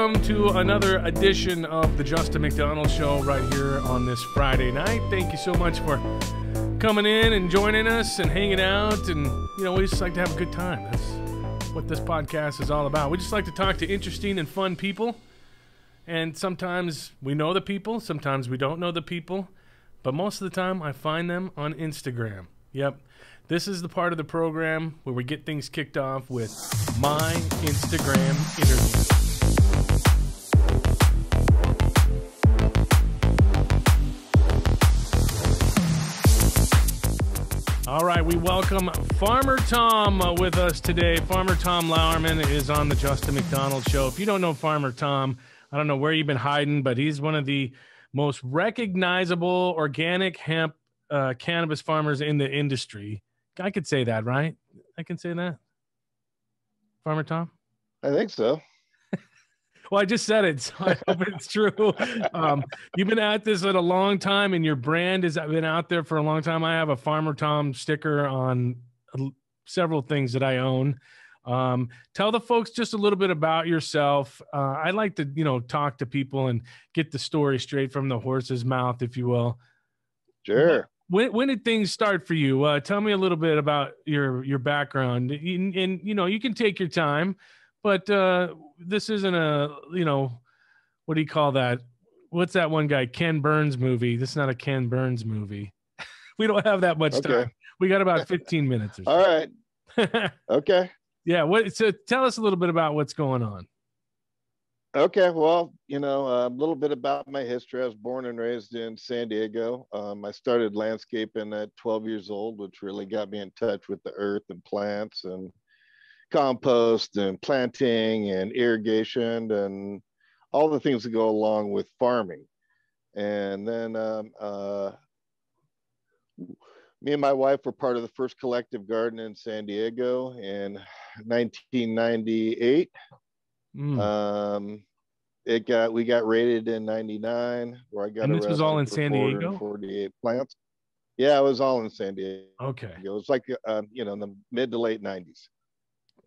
welcome to another edition of the Justin McDonald Show right here on this Friday night. Thank you so much for coming in and joining us and hanging out. And, you know, we just like to have a good time. That's what this podcast is all about. We just like to talk to interesting and fun people. And sometimes we know the people, sometimes we don't know the people. But most of the time, I find them on Instagram. Yep. This is the part of the program where we get things kicked off with my Instagram interview. All right, we welcome Farmer Tom uh, with us today. Farmer Tom Lauerman is on the Justin McDonald Show. If you don't know Farmer Tom, I don't know where you've been hiding, but he's one of the most recognizable organic hemp uh, cannabis farmers in the industry. I could say that, right? I can say that. Farmer Tom? I think so. Well, I just said it, so I hope it's true. Um, you've been at this at a long time, and your brand has been out there for a long time. I have a Farmer Tom sticker on several things that I own. Um, tell the folks just a little bit about yourself. Uh, I like to, you know, talk to people and get the story straight from the horse's mouth, if you will. Sure. When, when did things start for you? Uh, tell me a little bit about your your background, and, and you know, you can take your time, but uh, this isn't a, you know, what do you call that? What's that one guy? Ken Burns movie. This is not a Ken Burns movie. we don't have that much Okay. time. We got about 15 minutes or so. All right. Okay. yeah. What? So tell us a little bit about what's going on. Okay. Well, you know, a little bit about my history. I was born and raised in San Diego. Um, I started landscaping at 12 years old, which really got me in touch with the earth and plants and compost and planting and irrigation and all the things that go along with farming. And then um, uh, me and my wife were part of the first collective garden in San Diego in 1998. Mm. Um, it got we got rated in '99, where I got. And this was all in San Diego? 48 plants. Yeah, it was all in San Diego. okay. It was like uh, you know in the mid to late '90s,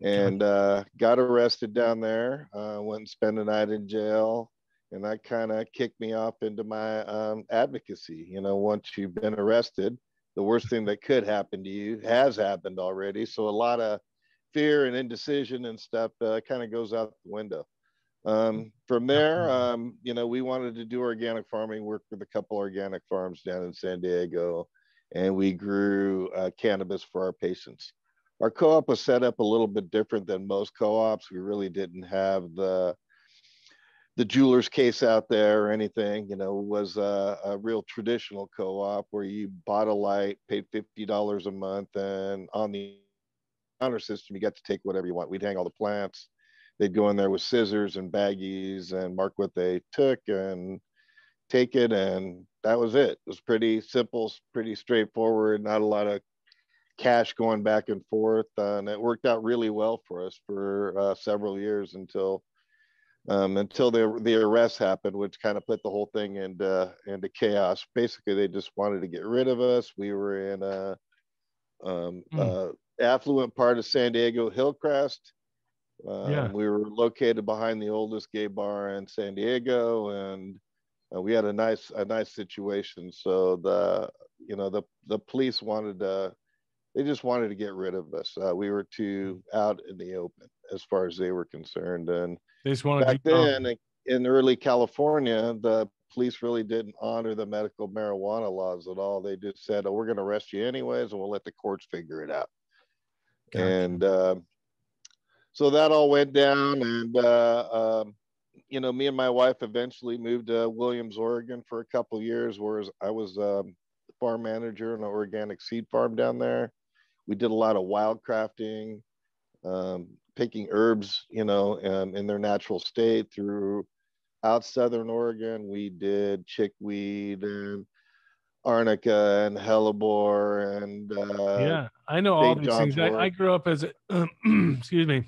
and uh, got arrested down there. Uh, went and spent a night in jail, and that kind of kicked me off into my um, advocacy. You know, once you've been arrested, the worst thing that could happen to you has happened already. So a lot of fear and indecision and stuff uh, kind of goes out the window. Um, from there, um, you know, we wanted to do organic farming, worked with a couple organic farms down in San Diego, and we grew uh, cannabis for our patients. Our co-op was set up a little bit different than most co-ops. We really didn't have the the jeweler's case out there or anything. You know, was a, a real traditional co-op where you bought a light, paid fifty dollars a month, and on the honor system, you got to take whatever you want. We'd hang all the plants. They'd go in there with scissors and baggies and mark what they took and take it, and that was it. It was pretty simple, pretty straightforward. Not a lot of cash going back and forth, uh, and it worked out really well for us for uh, several years until um, until the the arrest happened, which kind of put the whole thing into into chaos. Basically, they just wanted to get rid of us. We were in a um, Mm. uh, affluent part of San Diego, Hillcrest. Um, Yeah. We were located behind the oldest gay bar in San Diego, and uh, we had a nice a nice situation. So the you know the the police wanted to they just wanted to get rid of us. Uh, we were too out in the open as far as they were concerned, and They just wanted back then in early California, the police really didn't honor the medical marijuana laws at all. They just said, "Oh, we're going to arrest you anyways, and we'll let the courts figure it out." Gotcha. And uh, so that all went down, and uh, um, you know, me and my wife eventually moved to Williams, Oregon, for a couple years, whereas I was um, farm manager in an organic seed farm down there. We did a lot of wild crafting, um, picking herbs, you know, um, in their natural state through out southern Oregon. We did chickweed and arnica and hellebore and uh, yeah, I know all these John's things. I, I grew up as a, excuse me.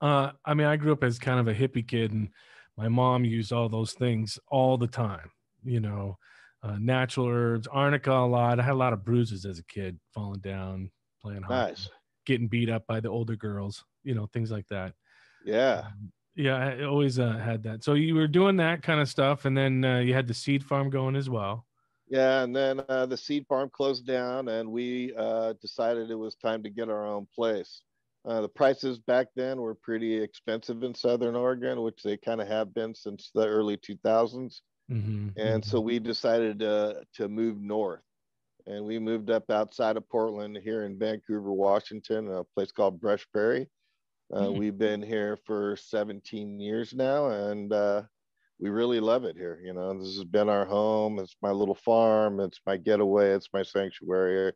Uh, I mean, I grew up as kind of a hippie kid, and my mom used all those things all the time. You know, uh, natural herbs, arnica a lot. I had a lot of bruises as a kid, falling down, playing hockey, nice. getting beat up by the older girls. You know, things like that. Yeah. Um, Yeah, I always uh, had that. So you were doing that kind of stuff, and then uh, you had the seed farm going as well. Yeah, and then uh, the seed farm closed down, and we uh, decided it was time to get our own place. Uh, the prices back then were pretty expensive in Southern Oregon, which they kind of have been since the early 2000s. Mm-hmm. And so mm-hmm. we decided to, to move north. And we moved up outside of Portland here in Vancouver, Washington, a place called Brush Prairie. Uh, mm-hmm. We've been here for 17 years now, and uh, we really love it here. You know, this has been our home. It's my little farm. It's my getaway. It's my sanctuary.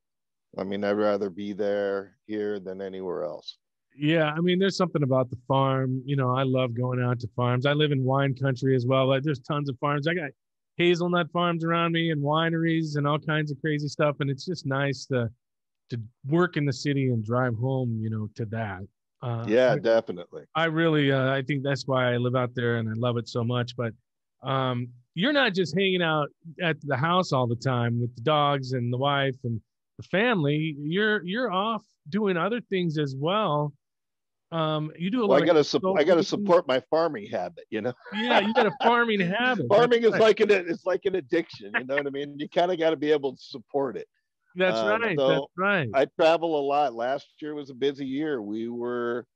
I mean, I'd rather be there here than anywhere else. Yeah, I mean, there's something about the farm. You know, I love going out to farms. I live in wine country as well. Like, there's tons of farms. I got hazelnut farms around me and wineries and all kinds of crazy stuff. And it's just nice to to work in the city and drive home. You know, to that. Uh, yeah, I, definitely. I really, uh, I think that's why I live out there and I love it so much. But um, you're not just hanging out at the house all the time with the dogs and the wife and the family. You're you're off doing other things as well. Um, you do a well, lot. I gotta su- I gotta support my farming habit. You know. yeah, you got a farming habit. farming that's is right. like an it's like an addiction. You know what I mean? You kind of got to be able to support it. That's um, right. So that's right. I travel a lot. Last year was a busy year. We were,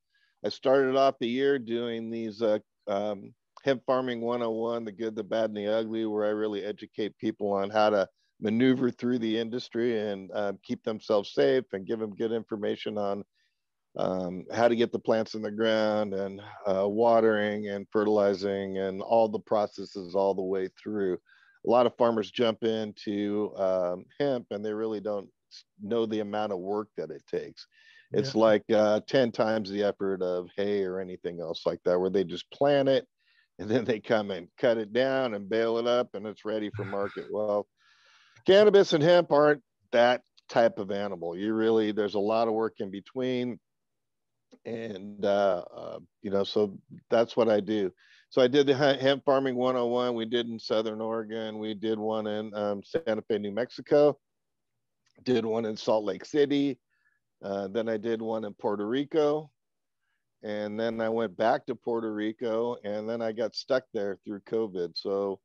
I started off the year doing these uh, um, hemp farming 101, the good, the bad, and the ugly, where I really educate people on how to maneuver through the industry and uh, keep themselves safe and give them good information on um, how to get the plants in the ground and uh, watering and fertilizing and all the processes all the way through a lot of farmers jump into um, hemp and they really don't know the amount of work that it takes. It's yeah. like uh, 10 times the effort of hay or anything else like that, where they just plant it and then they come and cut it down and bale it up and it's ready for market. Well, cannabis and hemp aren't that type of animal. You really, there's a lot of work in between. And, uh, uh, you know, so that's what I do so I did the hemp farming 101. We did in Southern Oregon. We did one in um, Santa Fe, New Mexico. Did one in Salt Lake City. Uh, then I did one in Puerto Rico. And then I went back to Puerto Rico and then I got stuck there through COVID. So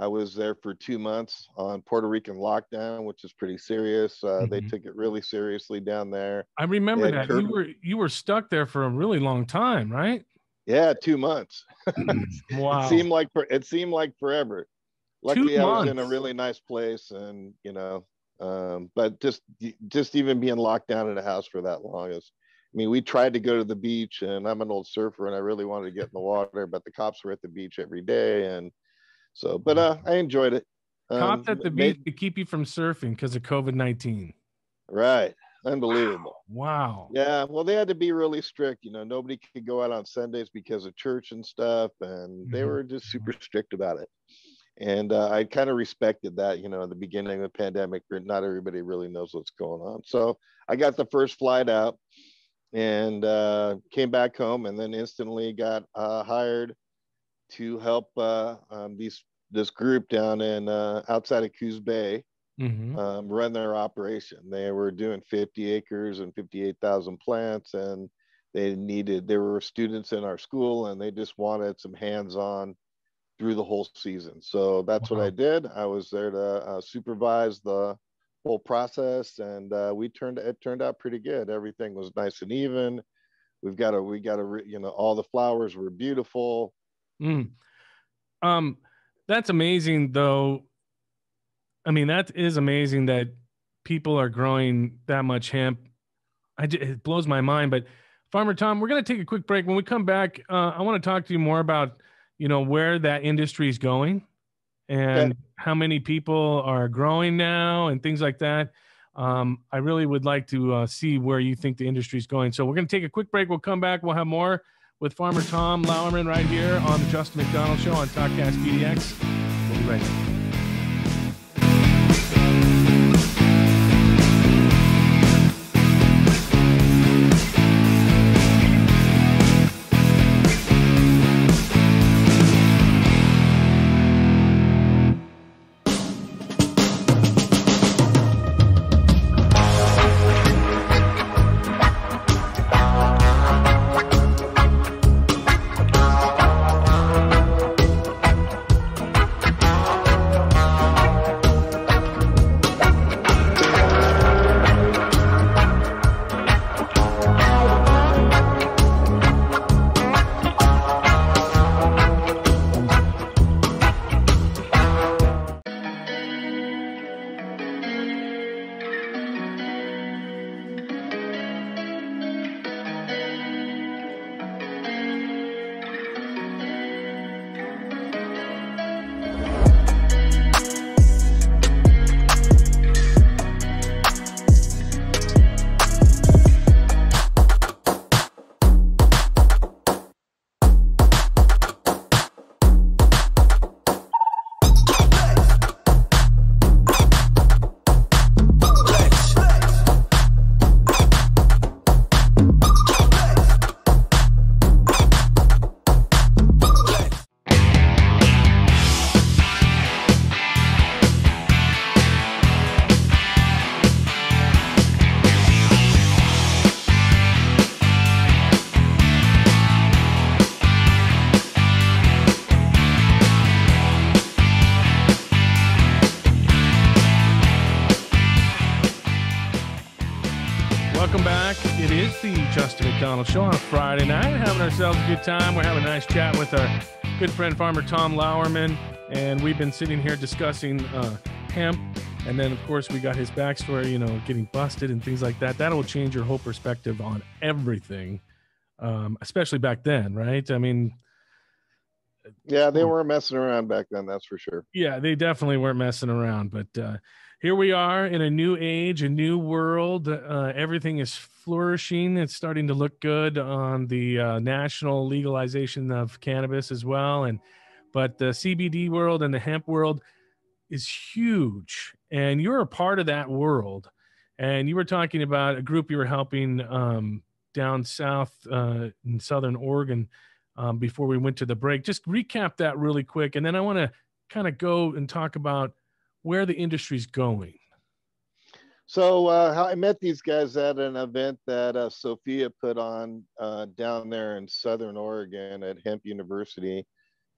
I was there for two months on Puerto Rican lockdown, which is pretty serious. Uh, mm-hmm. They took it really seriously down there. I remember that you were you were stuck there for a really long time, right? Yeah, two months. wow. it seemed like it seemed like forever. Luckily, I was in a really nice place, and you know, um, but just just even being locked down in a house for that long is. I mean, we tried to go to the beach, and I'm an old surfer, and I really wanted to get in the water, but the cops were at the beach every day, and so. But uh, I enjoyed it. Um, cops at the beach made, to keep you from surfing because of COVID nineteen. Right. Unbelievable. Wow. Yeah. Well, they had to be really strict. You know, nobody could go out on Sundays because of church and stuff. And mm-hmm. they were just super strict about it. And uh, I kind of respected that, you know, at the beginning of the pandemic, not everybody really knows what's going on. So I got the first flight out and uh, came back home and then instantly got uh, hired to help uh, um, these this group down in uh, outside of Coos Bay mm-hmm. um, run their operation. They were doing 50 acres and 58,000 plants, and they needed, there were students in our school, and they just wanted some hands on through the whole season. So that's wow. what I did. I was there to uh, supervise the whole process, and uh, we turned it turned out pretty good. Everything was nice and even. We've got a we got a you know all the flowers were beautiful. Mm. Um, that's amazing though I mean, that is amazing that people are growing that much hemp. I, it blows my mind. But Farmer Tom, we're going to take a quick break. When we come back, uh, I want to talk to you more about, you know, where that industry is going and okay. how many people are growing now and things like that. Um, I really would like to uh, see where you think the industry is going. So we're going to take a quick break. We'll come back. We'll have more with Farmer Tom Lauerman right here on the Justin McDonald Show on Talkcast PDX. We'll be right back. Welcome back. It is the Justin McDonald Show on a Friday night. Having ourselves a good time. We're having a nice chat with our good friend farmer Tom Lauerman, and we've been sitting here discussing uh, hemp. And then, of course, we got his backstory, you know, getting busted and things like that. That will change your whole perspective on everything, um, especially back then, right? I mean, yeah, they weren't messing around back then, that's for sure. Yeah, they definitely weren't messing around. But uh, here we are in a new age, a new world. Uh, everything is flourishing. It's starting to look good on the uh, national legalization of cannabis as well. And but the CBD world and the hemp world is huge, and you're a part of that world. And you were talking about a group you were helping um, down south uh, in southern Oregon um, before we went to the break. Just recap that really quick, and then I want to kind of go and talk about where the industry's going. So uh, I met these guys at an event that uh, Sophia put on uh, down there in Southern Oregon at Hemp University.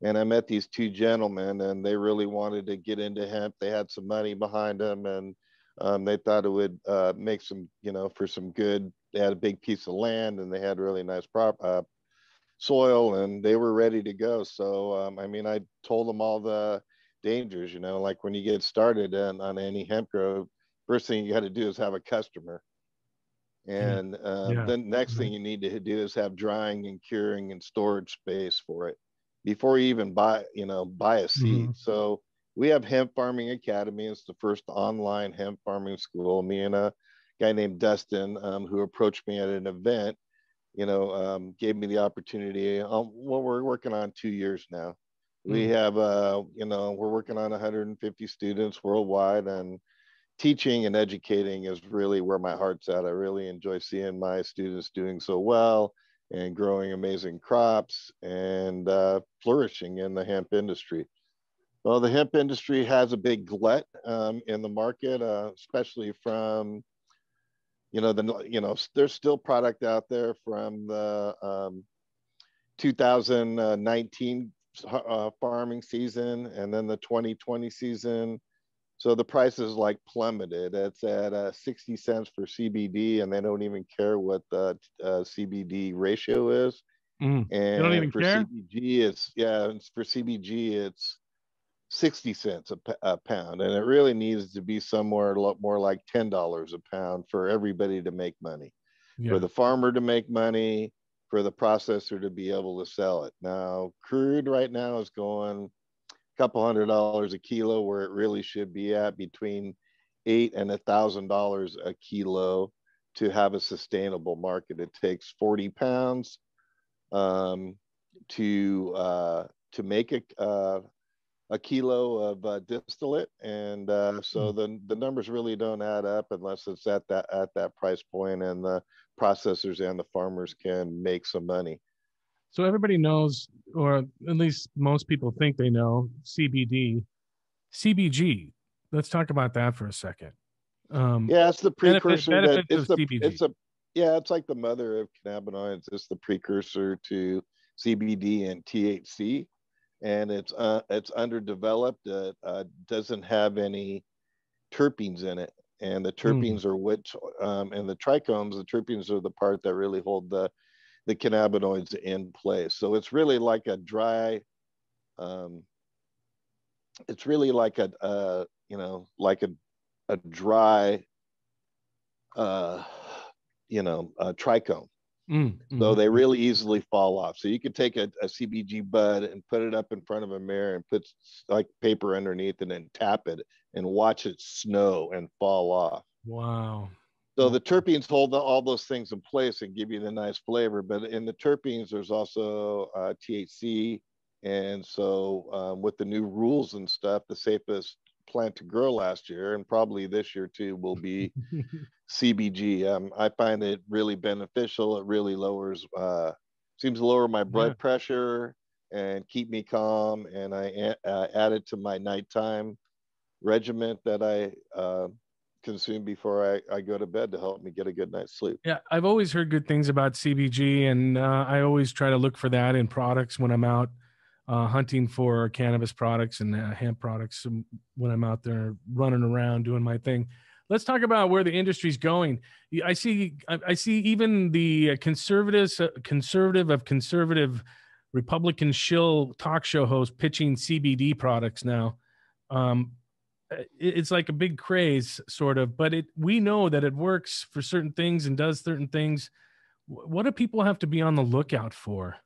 And I met these two gentlemen, and they really wanted to get into hemp. They had some money behind them, and um, they thought it would uh, make some, you know, for some good. They had a big piece of land, and they had really nice prop, uh, soil, and they were ready to go. So, um, I mean, I told them all the dangers, you know, like when you get started on, on any hemp grow, first thing you got to do is have a customer. And uh, yeah. then next thing mm-hmm. you need to do is have drying and curing and storage space for it before you even buy, you know, buy a seed. Mm-hmm. So we have Hemp Farming Academy. It's the first online hemp farming school. Me and a guy named Dustin, um, who approached me at an event, you know, um, gave me the opportunity. Um, well, we're working on two years now we mm. have, uh, you know, we're working on 150 students worldwide, and teaching and educating is really where my heart's at. I really enjoy seeing my students doing so well and growing amazing crops and uh, flourishing in the hemp industry. Well, the hemp industry has a big glut um, in the market, uh, especially from, you know, the you know, there's still product out there from the um, 2019 uh, farming season and then the 2020 season. So the price is like plummeted. It's at uh, 60 cents for CBD, and they don't even care what the uh, CBD ratio is. Mm, and don't even for care? CBG, it's yeah, it's for CBG, it's 60 cents a, a, pound, and it really needs to be somewhere a lot more like $10 a pound for everybody to make money, yeah. for the farmer to make money, for the processor to be able to sell it. Now, crude right now is going a couple hundred dollars a kilo where it really should be at between eight and a thousand dollars a kilo to have a sustainable market. It takes 40 pounds um, to uh, to make a uh, a kilo of uh, distillate, and uh, so hmm. the the numbers really don't add up unless it's at that at that price point, and the processors and the farmers can make some money. So everybody knows, or at least most people think they know, CBD, CBG. Let's talk about that for a second. Um, yeah, it's the precursor. Benefit, that, it's the, CBG. It's a yeah, it's like the mother of cannabinoids. It's the precursor to CBD and THC, and it's uh, it's underdeveloped. Uh, uh, doesn't have any terpenes in it and the hmm. terpenes mm. are what um, and the trichomes the terpenes are the part that really hold the the cannabinoids in place so it's really like a dry um, it's really like a uh, you know like a a dry uh, you know a trichome mm, mm-hmm. so they really easily fall off so you could take a, a cbg bud and put it up in front of a mirror and put like paper underneath and then tap it and watch it snow and fall off. Wow. So the terpenes hold the, all those things in place and give you the nice flavor. But in the terpenes, there's also uh, THC. And so um, with the new rules and stuff, the safest plant to grow last year and probably this year too will be CBG. Um, I find it really beneficial. It really lowers, uh, seems to lower my blood yeah. pressure and keep me calm. And I uh, add it to my nighttime regiment that I uh, consume before I, I go to bed to help me get a good night's sleep. Yeah, I've always heard good things about CBG, and uh, I always try to look for that in products when I'm out uh, hunting for cannabis products and uh, hemp products when I'm out there running around doing my thing. let's talk about where the industry's going. I see, I see even the conservatives, uh, conservative of conservative Republican shill talk show host pitching CBD products now. Um, it's like a big craze, sort of, but it we know that it works for certain things and does certain things. What do people have to be on the lookout for?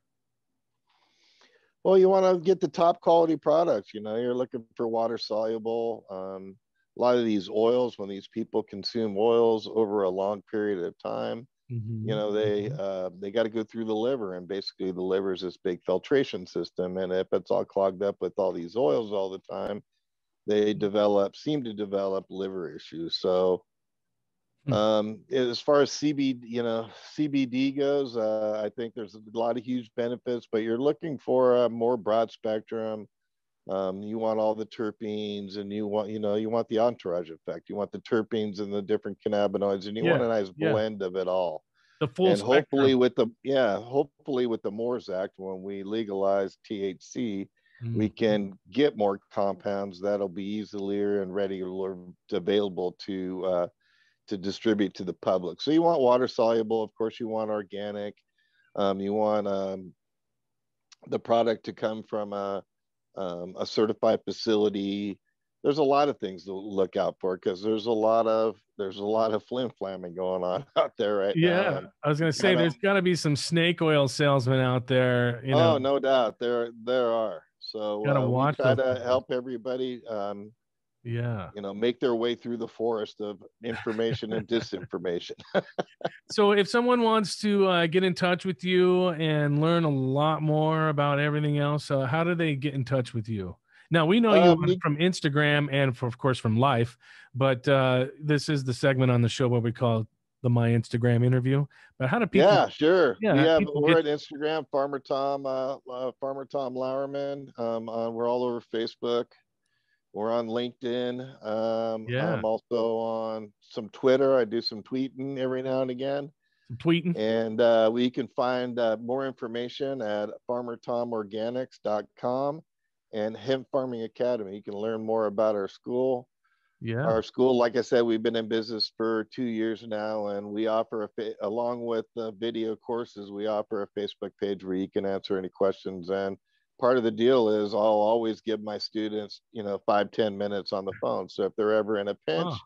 Well, you want to get the top quality products. You know, you're looking for water soluble. Um, a lot of these oils, when these people consume oils over a long period of time, mm-hmm. you know, they mm-hmm. uh, they got to go through the liver, and basically the liver is this big filtration system, and if it's all clogged up with all these oils all the time, they develop seem to develop liver issues. So hmm. um, as far as CBD, you know, CBD goes, uh, I think there's a lot of huge benefits, but you're looking for a more broad spectrum um, you want all the terpenes and you want, you know, you want the entourage effect. You want the terpenes and the different cannabinoids and you yeah, want a nice yeah. blend of it all. The full and spectrum. hopefully with the, yeah, hopefully with the moores Act, when we legalize THC, mm-hmm. we can get more compounds that'll be easier and ready available to, uh, to distribute to the public. So you want water soluble, of course, you want organic. Um, you want um, the product to come from a, um, a certified facility. There's a lot of things to look out for because there's a lot of there's a lot of flim flamming going on out there right yeah, now. Yeah, I was gonna say there's got to be some snake oil salesmen out there. You know. Oh, no doubt there there are. So gotta uh, watch try to help everybody. Um, yeah. you know make their way through the forest of information and disinformation. So if someone wants to uh, get in touch with you and learn a lot more about everything else uh, how do they get in touch with you? Now we know you um, from instagram and for, of course from life but uh, this is the segment on the show what we call the my instagram interview but how do people yeah sure yeah have we're get... at instagram farmer tom uh, uh, farmer tom lauerman um, uh, we're all over facebook we're on LinkedIn. Um, yeah. I'm also on some Twitter. I do some tweeting every now and again. Some tweeting. And uh, we can find uh, more information at farmertomorganics.com and Hemp Farming Academy. You can learn more about our school. Yeah. Our school, like I said, we've been in business for two years now, and we offer a fa- along with the video courses, we offer a Facebook page where you can answer any questions and part of the deal is I'll always give my students, you know, five ten minutes on the phone. So if they're ever in a pinch, oh.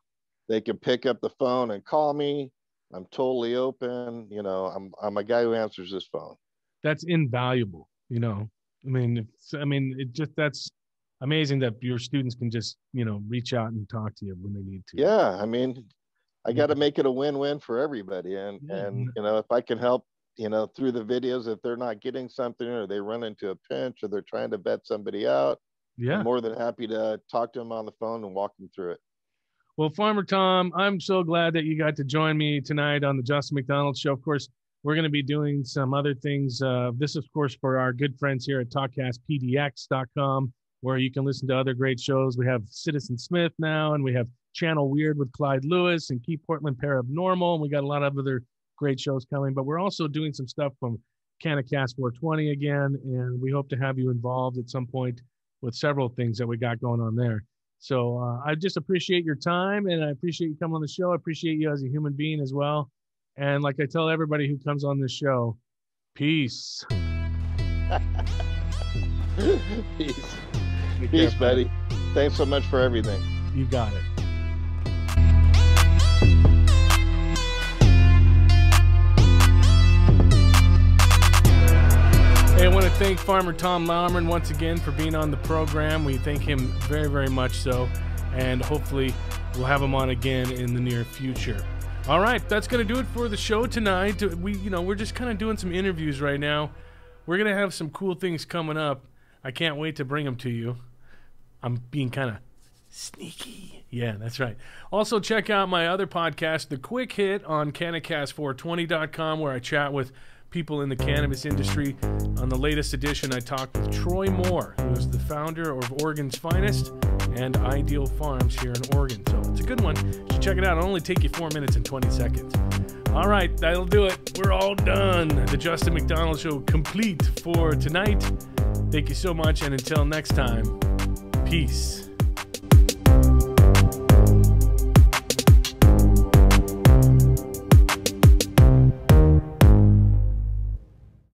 they can pick up the phone and call me. I'm totally open. You know, I'm I'm a guy who answers this phone. That's invaluable. You know, I mean, I mean, it just that's amazing that your students can just you know reach out and talk to you when they need to. Yeah, I mean, I got to make it a win-win for everybody, and yeah. and you know, if I can help you know, through the videos, if they're not getting something or they run into a pinch or they're trying to vet somebody out, yeah, I'm more than happy to talk to them on the phone and walk them through it. Well, Farmer Tom, I'm so glad that you got to join me tonight on the Justin McDonald Show. Of course, we're going to be doing some other things. Uh, this, of course, for our good friends here at TalkCastPDX.com, where you can listen to other great shows. We have Citizen Smith now, and we have Channel Weird with Clyde Lewis and Keep Portland Paranormal, and we got a lot of other great shows coming. But we're also doing some stuff from CannaCast 420 again, and we hope to have you involved at some point with several things that we got going on there. So uh, I just appreciate your time, and I appreciate you coming on the show. I appreciate you as a human being as well. And like I tell everybody who comes on this show, peace. peace. Peace, buddy. Thanks so much for everything. You got it. Hey, I want to thank Farmer Tom Lauerman once again for being on the program. We thank him very, very much so, and hopefully we'll have him on again in the near future. All right, that's going to do it for the show tonight. We, you know, we're just kind of doing some interviews right now. We're going to have some cool things coming up. I can't wait to bring them to you. I'm being kind of sneaky. Yeah, that's right. Also, check out my other podcast, The Quick Hit, on CannaCast420.com, where I chat with people in the cannabis industry. On the latest edition, I talked with Troy Moore, who is the founder of Oregon's Finest and Ideal Farms here in Oregon. So it's a good one. You should check it out. It'll only take you four minutes and 20 seconds. All right, that'll do it. We're all done. The Justin McDonald Show complete for tonight. Thank you so much, and until next time, peace.